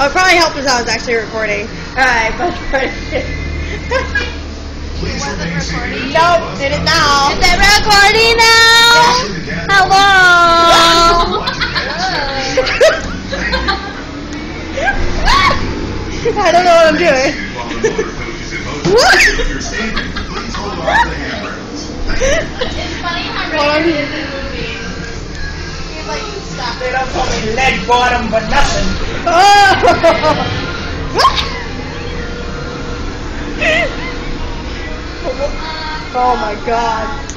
Oh, it probably helped us I was actually recording. Alright, but Please remain seated. Nope, it is now. Is it recording now? Hello. I don't know what I'm doing. While the motor coach is in motion. What? Call me leg bottom but nothing. oh my god.